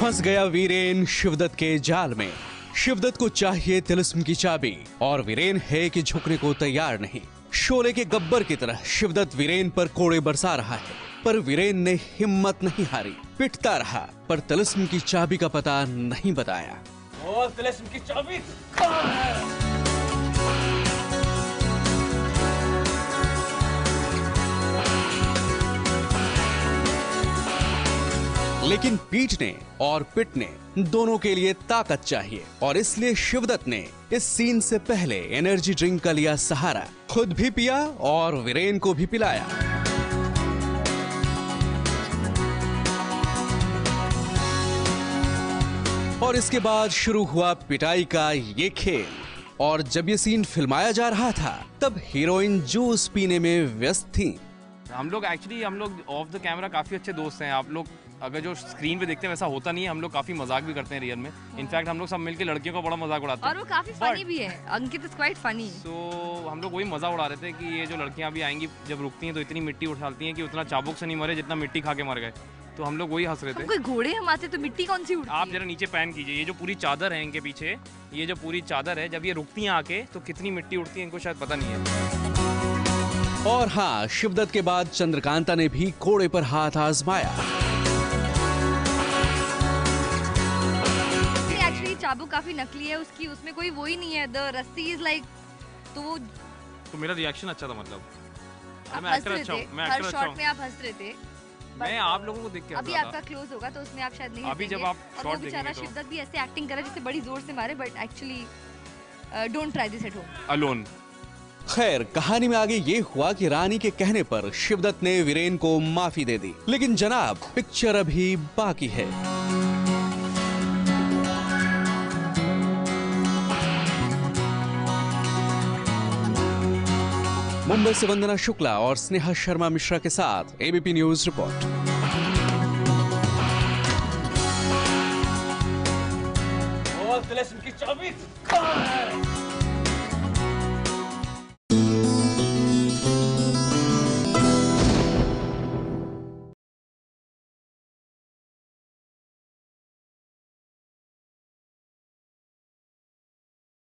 फंस गया वीरेन शिवदत्त के जाल में। शिवदत्त को चाहिए तिलस्म की चाबी, और वीरेन है कि झुकने को तैयार नहीं। शोले के गब्बर की तरह शिवदत्त वीरेन पर कोड़े बरसा रहा है, पर वीरेन ने हिम्मत नहीं हारी, पिटता रहा, पर तिलस्म की चाबी का पता नहीं बताया। वो तिलिस्म की चाबी लेकिन पीटने और पिटने दोनों के लिए ताकत चाहिए। और इसलिए शिवदत्त ने इस सीन से पहले एनर्जी ड्रिंक का लिया सहारा। खुद भी पिया और वीरेन को भी पिलाया। और इसके बाद शुरू हुआ पिटाई का ये खेल। और जब ये सीन फिल्माया जा रहा था, तब हीरोइन जूस पीने में व्यस्त थी। हम लोग एक्चुअली हम लोग ऑफ़ द कैमरा काफ़ी अच्छे दोस्त हैं। आप लोग अगर जो स्क्रीन पे देखते हैं वैसा होता नहीं है। हम लोग काफ़ी मज़ाक भी करते हैं रियल में। इनफैक्ट हम लोग सब मिलके लड़कियों का बड़ा मज़ाक उड़ाते और हैं। वो काफ़ी फनी भी है। अंकित इज़ क्वाइट फनी तो हम लोग वही मज़ा उड़ा रहे थे कि ये जो लड़कियाँ अभी आएँगी जब रुकती हैं तो इतनी मिट्टी उछालती हैं कि उतना चाबुक से नहीं मरे जितना मिट्टी खा के मर गए। तो हम लोग वही हंस रहे थे। कोई घोड़े हम आते तो मिट्टी कौन सी उड़ती आप जरा नीचे पैन कीजिए। ये जो पूरी चादर है इनके पीछे ये जो पूरी चादर है जब ये रुकती हैं आके तो कितनी मिट्टी उड़ती है इनको शायद पता नहीं है। और हाँ शिवदत्त के बाद चंद्रकांता ने भी घोड़े पर हाथ आजमाया। एक्चुअली काफ़ी नकली है उसकी उसमें कोई वो ही नहीं है द रस्सी इज़ लाइक तो वो तो मेरा रिएक्शन अच्छा था मतलब। आप मैं एक्टर अच्छा हूँ मैं एक्टर अच्छा शॉट हूँ। में आप हंस रहे थे मैं आप लोगों को देख के अभी आपका क्लोज होगा तो उसमें आप शायद नहीं अभी जब। आप और वो बेचारा देखेंगे तो- शिवदत्त भी ऐसे एक्टिंग कर रहा है जैसे बड़ी ज़ोर से मारे but actually don't try this at home alone. खैर कहानी में आगे ये हुआ कि रानी के कहने पर शिवदत्त ने वीरेन को माफ़ी दे दी। लेकिन जनाब पिक्चर अभी बाकी है। मुंबई से वंदना शुक्ला और स्नेहा शर्मा मिश्रा के साथ एबीपी न्यूज़ रिपोर्ट